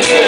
Yeah.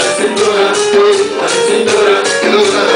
cintura, dale cintura, dale